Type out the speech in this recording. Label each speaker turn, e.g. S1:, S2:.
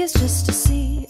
S1: Is just to see